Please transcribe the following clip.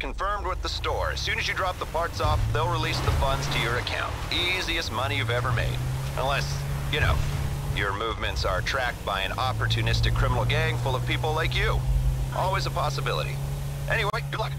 confirmed with the store. As soon as you drop the parts off, they'll release the funds to your account. Easiest money you've ever made. Unless, you know, your movements are tracked by an opportunistic criminal gang full of people like you. Always a possibility. Anyway, good luck.